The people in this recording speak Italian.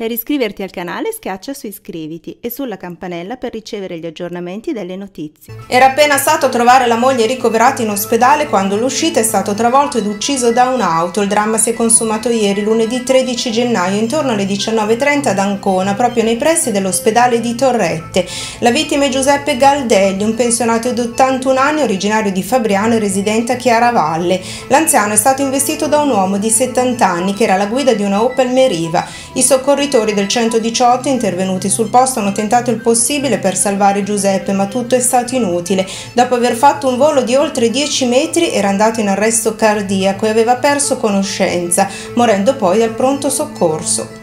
Per iscriverti al canale schiaccia su iscriviti e sulla campanella per ricevere gli aggiornamenti delle notizie. Era appena stato a trovare la moglie ricoverata in ospedale quando l'uscita è stato travolto ed ucciso da un'auto. Il dramma si è consumato ieri, lunedì 13 gennaio, intorno alle 19.30 ad Ancona, proprio nei pressi dell'ospedale di Torrette. La vittima è Giuseppe Galdelli, un pensionato di 81 anni, originario di Fabriano e residente a Chiaravalle. L'anziano è stato investito da un uomo di 70 anni che era alla guida di una Opel Meriva. I soccorritori soccorritori del 118 intervenuti sul posto hanno tentato il possibile per salvare Giuseppe, ma tutto è stato inutile. Dopo aver fatto un volo di oltre 10 metri era andato in arresto cardiaco e aveva perso conoscenza, morendo poi al pronto soccorso.